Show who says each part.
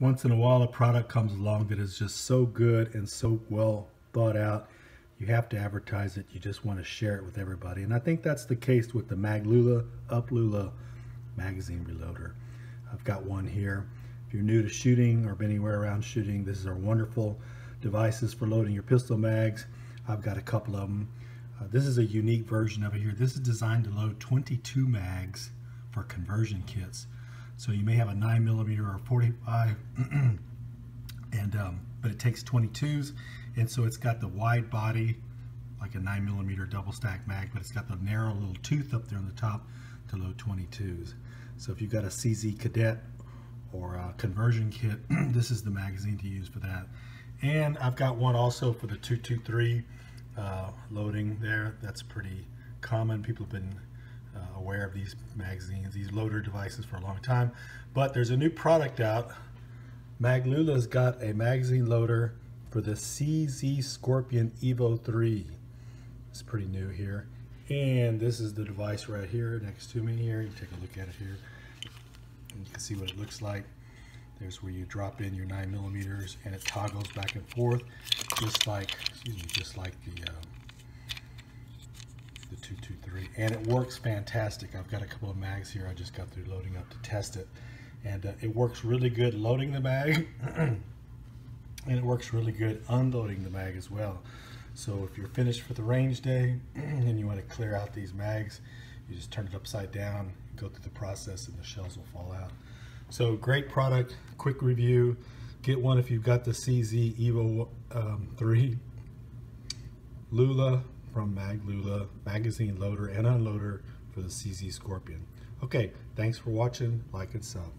Speaker 1: once in a while a product comes along that is just so good and so well thought out you have to advertise it. You just want to share it with everybody. And i think that's the case with the maglula uplula magazine reloader. I've got one here. If you're new to shooting or been anywhere around shooting this is our wonderful devices for loading your pistol mags. I've got a couple of them uh, this is a unique version of it here. This is designed to load 22 mags for conversion kits so you may have a 9 millimeter or 45, and um, but it takes 22s, and so it's got the wide body, like a 9 millimeter double stack mag, but it's got the narrow little tooth up there on the top to load 22s. So if you've got a CZ Kadet or a conversion kit, this is the magazine to use for that. And I've got one also for the 223 uh, loading there. That's pretty common. People have been of these magazines, these loader devices for a long time. But there's a new product out. Maglula's got a magazine loader for the CZ Scorpion Evo 3. It's pretty new here. And this is the device right here next to me here. You take a look at it here. And you can see what it looks like. There's where you drop in your nine millimeters and it toggles back and forth just like, excuse me, just like the the 223 and it works fantastic. I've got a couple of mags here. I just got through loading up to test it. And uh, it works really good loading the mag. And it works really good unloading the mag as well. So if you're finished for the range day and you want to clear out these mags you just turn it upside down go through the process and the shells will fall out. So great product quick review. Get one if you've got the CZ Evo um, 3 Lula from Maglula magazine loader and unloader for the CZ Scorpion. Okay, thanks for watching, like and sub.